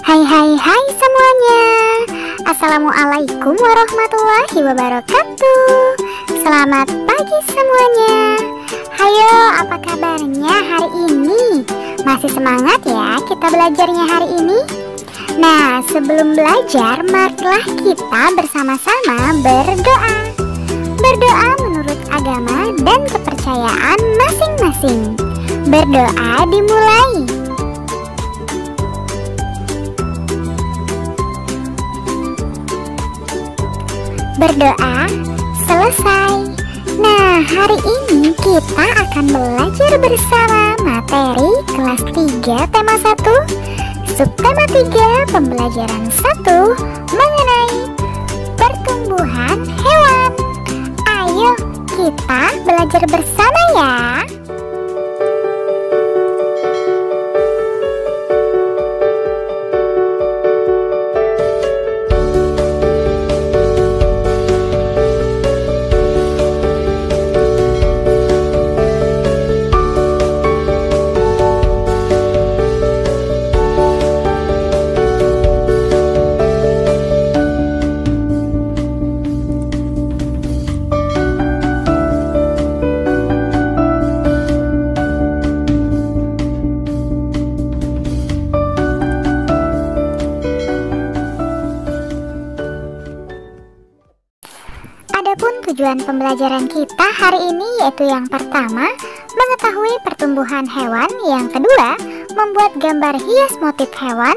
Hai hai hai semuanya. Assalamualaikum warahmatullahi wabarakatuh. Selamat pagi semuanya. Hayo apa kabarnya hari ini? Masih semangat ya kita belajarnya hari ini? Nah sebelum belajar marilah kita bersama-sama berdoa. Berdoa menurut agama dan kepercayaan masing-masing. Berdoa dimulai Berdoa selesai. Nah hari ini kita akan belajar bersama materi kelas 3 tema 1 Subtema 3 pembelajaran 1 mengenai pertumbuhan hewan. Ayo kita belajar bersama ya tujuan pembelajaran kita hari ini yaitu yang pertama, mengetahui pertumbuhan hewan, yang kedua, membuat gambar hias motif hewan,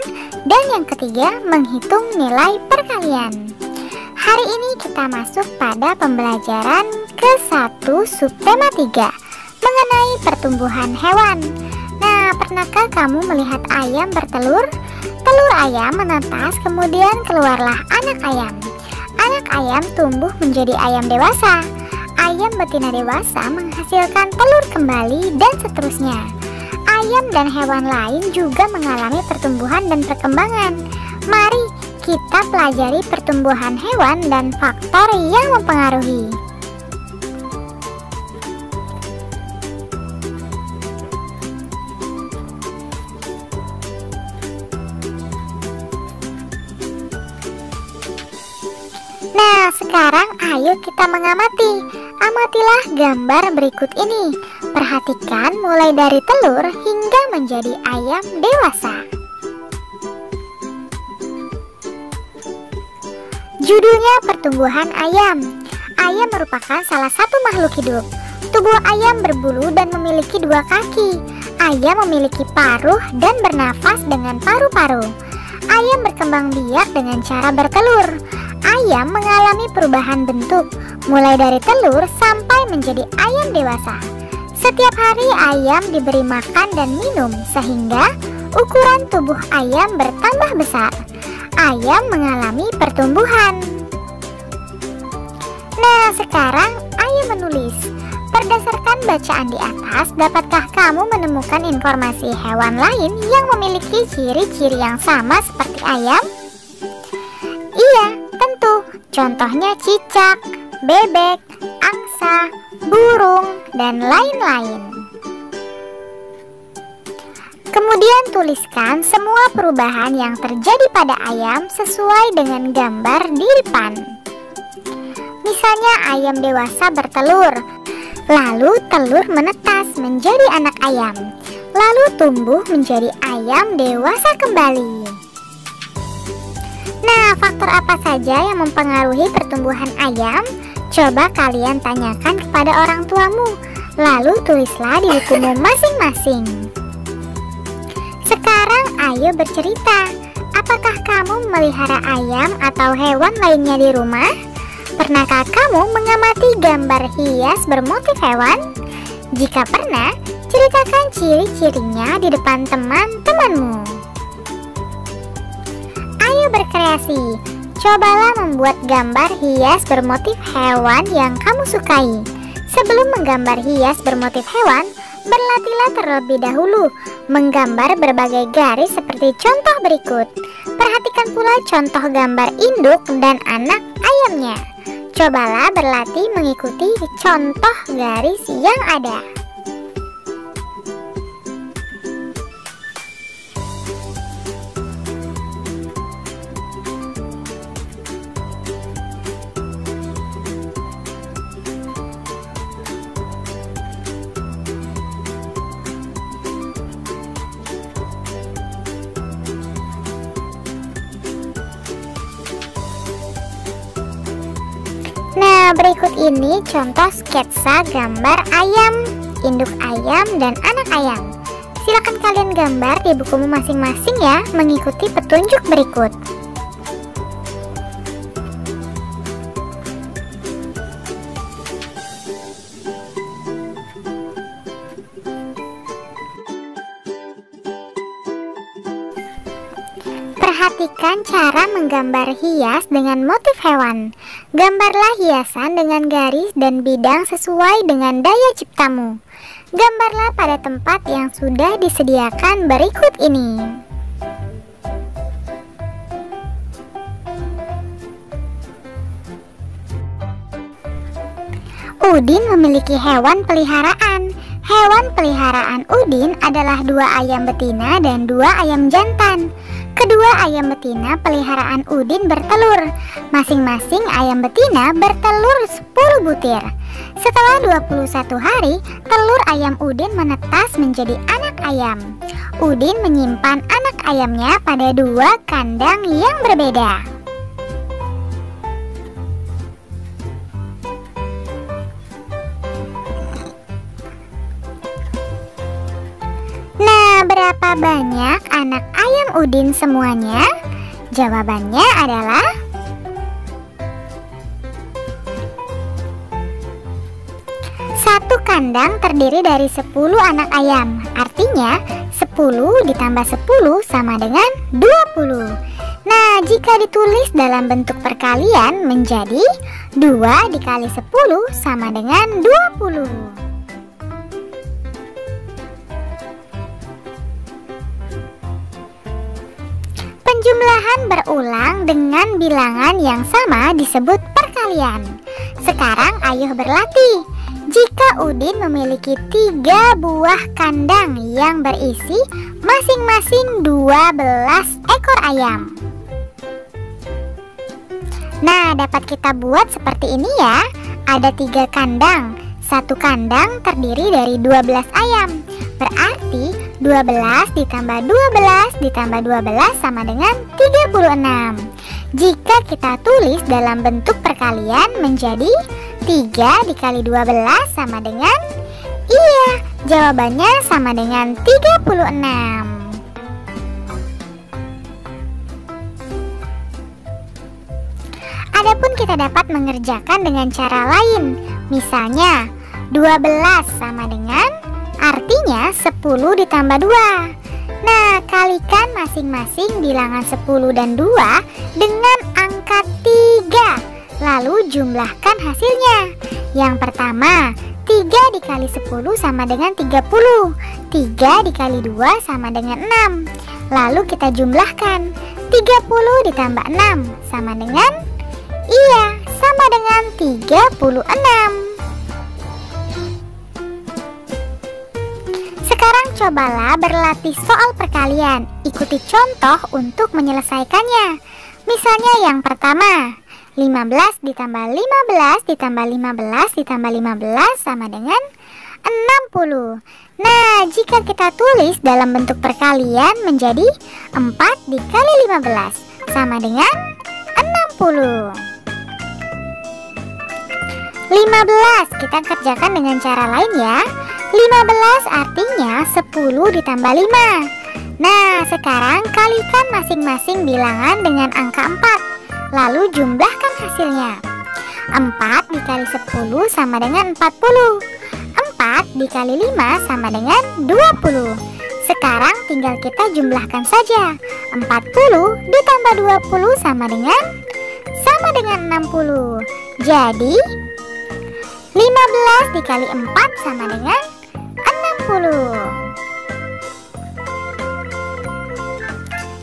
dan yang ketiga, menghitung nilai perkalian. Hari ini kita masuk pada pembelajaran ke-1 subtema 3 mengenai pertumbuhan hewan. Nah, pernahkah kamu melihat ayam bertelur? Telur ayam menetas, kemudian keluarlah anak ayam. Anak ayam tumbuh menjadi ayam dewasa. Ayam betina dewasa menghasilkan telur kembali dan seterusnya. Ayam dan hewan lain juga mengalami pertumbuhan dan perkembangan. Mari kita pelajari pertumbuhan hewan dan faktor yang mempengaruhi. Sekarang ayo kita mengamati. Amatilah gambar berikut ini. Perhatikan mulai dari telur hingga menjadi ayam dewasa. Judulnya pertumbuhan ayam. Ayam merupakan salah satu makhluk hidup. Tubuh ayam berbulu dan memiliki dua kaki. Ayam memiliki paruh dan bernafas dengan paru-paru. Ayam berkembang biak dengan cara bertelur. Ayam mengalami perubahan bentuk, mulai dari telur sampai menjadi ayam dewasa. Setiap hari ayam diberi makan dan minum sehingga ukuran tubuh ayam bertambah besar. Ayam mengalami pertumbuhan. Nah, sekarang ayo menulis. Berdasarkan bacaan di atas, dapatkah kamu menemukan informasi hewan lain yang memiliki ciri-ciri yang sama seperti ayam? Iya. Contohnya cicak, bebek, angsa, burung, dan lain-lain. Kemudian tuliskan semua perubahan yang terjadi pada ayam sesuai dengan gambar di depan. Misalnya ayam dewasa bertelur, lalu telur menetas menjadi anak ayam, lalu tumbuh menjadi ayam dewasa kembali. Nah, faktor apa saja yang mempengaruhi pertumbuhan ayam? Coba kalian tanyakan kepada orang tuamu, lalu tulislah di bukumu masing-masing. Sekarang ayo bercerita, apakah kamu memelihara ayam atau hewan lainnya di rumah? Pernahkah kamu mengamati gambar hias bermotif hewan? Jika pernah, ceritakan ciri-cirinya di depan teman-temanmu. Ayo berkreasi, cobalah membuat gambar hias bermotif hewan yang kamu sukai. Sebelum menggambar hias bermotif hewan, berlatihlah terlebih dahulu menggambar berbagai garis seperti contoh berikut. Perhatikan pula contoh gambar induk dan anak ayamnya. Cobalah berlatih mengikuti contoh garis yang ada. Nah, berikut ini contoh sketsa gambar ayam, induk ayam, dan anak ayam. Silakan kalian gambar di bukumu masing-masing ya, mengikuti petunjuk berikut. Perhatikan cara menggambar hias dengan motif hewan. Gambarlah hiasan dengan garis dan bidang sesuai dengan daya ciptamu. Gambarlah pada tempat yang sudah disediakan berikut ini. Udin memiliki hewan peliharaan. Hewan peliharaan Udin adalah dua ayam betina dan dua ayam jantan. Kedua ayam betina peliharaan Udin bertelur. Masing-masing ayam betina bertelur 10 butir. Setelah 21 hari, telur ayam Udin menetas menjadi anak ayam. Udin menyimpan anak ayamnya pada dua kandang yang berbeda. Berapa banyak anak ayam Udin semuanya? Jawabannya adalah Satu kandang terdiri dari 10 anak ayam. Artinya 10 ditambah 10 sama dengan 20 Nah jika ditulis dalam bentuk perkalian menjadi 2 dikali 10 sama dengan 20 Penjumlahan berulang dengan bilangan yang sama disebut perkalian. Sekarang ayo berlatih. Jika Udin memiliki tiga buah kandang yang berisi masing-masing 12 ekor ayam. Nah, dapat kita buat seperti ini ya. Ada tiga kandang. Satu kandang terdiri dari 12 ayam. Berarti 12 ditambah 12 ditambah 12 sama dengan 36 Jika kita tulis dalam bentuk perkalian menjadi 3 dikali 12 sama dengan Iya, jawabannya sama dengan 36 Adapun kita dapat mengerjakan dengan cara lain. Misalnya 12 sama dengan Artinya 10 ditambah 2 Nah kalikan masing-masing bilangan 10 dan 2 dengan angka 3 Lalu jumlahkan hasilnya. Yang pertama 3 dikali 10 sama dengan 30 3 dikali 2 sama dengan 6 Lalu kita jumlahkan. 30 ditambah 6 sama dengan? Iya, sama dengan 36 cobalah berlatih soal perkalian. Ikuti contoh untuk menyelesaikannya. Misalnya yang pertama, 15 ditambah 15 ditambah 15 ditambah 15 sama dengan 60. Nah, jika kita tulis dalam bentuk perkalian menjadi 4 dikali 15 sama dengan 60. 15 kita kerjakan dengan cara lain ya 15 artinya 10 ditambah 5 Nah sekarang kalikan masing-masing bilangan dengan angka 4 Lalu jumlahkan hasilnya. 4 dikali 10 sama dengan 40 4 dikali 5 sama dengan 20 Sekarang tinggal kita jumlahkan saja. 40 ditambah 20 sama dengan sama dengan 60 Jadi 15 dikali 4 sama dengan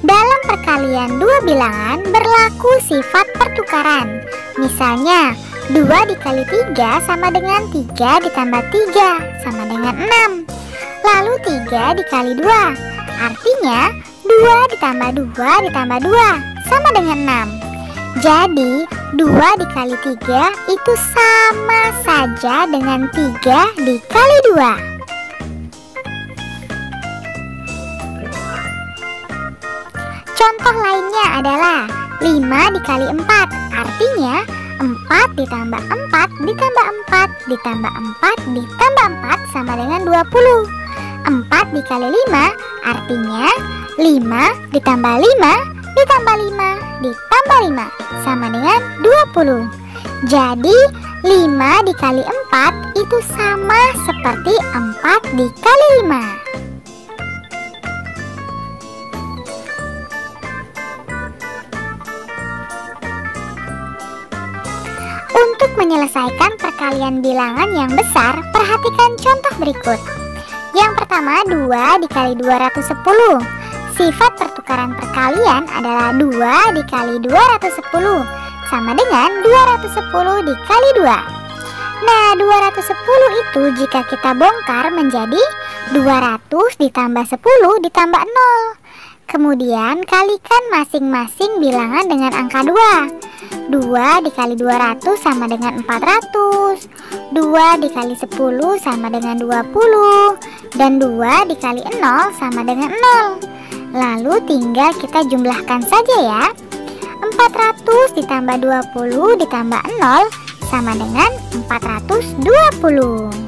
dalam perkalian dua bilangan berlaku sifat pertukaran. Misalnya, 2 dikali 3 sama dengan 3 ditambah 3 sama dengan 6. Lalu 3 dikali 2. Artinya 2 ditambah 2 ditambah 2 sama dengan 6. Jadi 2 dikali 3 itu sama saja dengan 3 dikali 2. Contoh lainnya adalah 5 dikali 4 Artinya 4 ditambah 4 ditambah 4 ditambah 4 ditambah 4 sama dengan 20 4 dikali 5 artinya 5 ditambah 5 ditambah 5 ditambah 5 sama dengan 20 Jadi 5 dikali 4 itu sama seperti 4 dikali 5 Untuk menyelesaikan perkalian bilangan yang besar, perhatikan contoh berikut. Yang pertama, 2 dikali 210. Sifat pertukaran perkalian adalah 2 dikali 210, sama dengan 210 dikali 2. Nah, 210 itu jika kita bongkar menjadi 200 ditambah 10 ditambah 0. Kemudian kalikan masing-masing bilangan dengan angka 2 2 dikali 200 sama dengan 400 2 dikali 10 sama dengan 20 Dan 2 dikali 0 sama dengan 0 Lalu tinggal kita jumlahkan saja ya. 400 ditambah 20 ditambah 0 sama dengan 420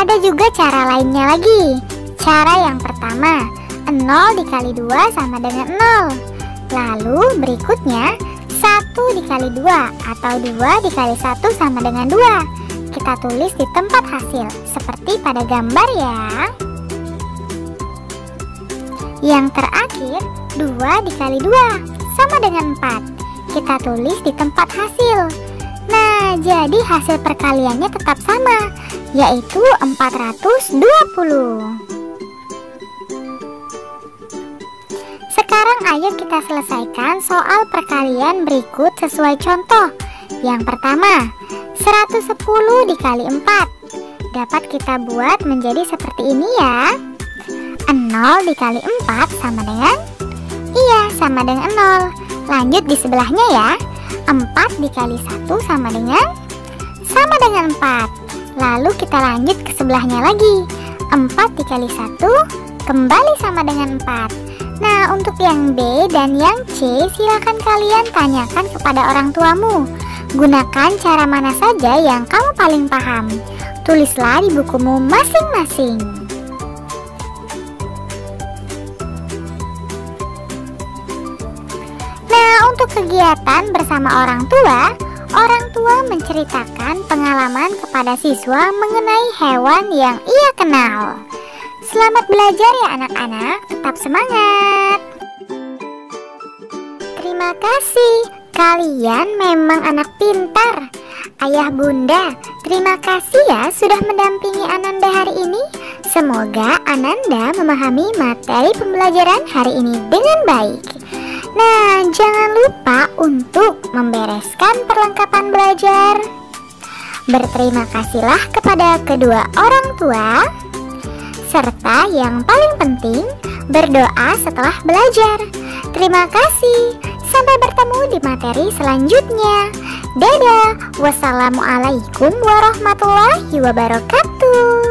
Ada juga cara lainnya lagi. Cara yang pertama, 0 dikali 2 sama dengan 0. Lalu berikutnya, 1 dikali 2 atau 2 dikali 1 sama dengan 2. Kita tulis di tempat hasil, seperti pada gambar ya. Yang terakhir, 2 dikali 2 sama dengan 4. Kita tulis di tempat hasil. Nah, jadi hasil perkaliannya tetap sama, yaitu 420. Sekarang ayo kita selesaikan soal perkalian berikut sesuai contoh. Yang pertama, 110 dikali 4 dapat kita buat menjadi seperti ini ya. 0 dikali 4 sama dengan Iya, sama dengan 0. Lanjut di sebelahnya ya. 4 dikali 1 sama dengan sama dengan 4. Lalu kita lanjut ke sebelahnya lagi. 4 dikali 1 kembali sama dengan 4 Nah untuk yang B dan yang C silakan kalian tanyakan kepada orang tuamu. Gunakan cara mana saja yang kamu paling paham. Tulislah di bukumu masing-masing. Nah untuk kegiatan bersama orang tua Orang tua menceritakan pengalaman kepada siswa mengenai hewan yang ia kenal. Selamat belajar ya anak-anak, tetap semangat. Terima kasih, kalian memang anak pintar. Ayah bunda, terima kasih ya sudah mendampingi Ananda hari ini. Semoga Ananda memahami materi pembelajaran hari ini dengan baik. Nah, jangan lupa untuk membereskan perlengkapan belajar. Berterima kasihlah kepada kedua orang tua, serta yang paling penting, berdoa setelah belajar. Terima kasih. Sampai bertemu di materi selanjutnya. Dadah. Wassalamualaikum warahmatullahi wabarakatuh.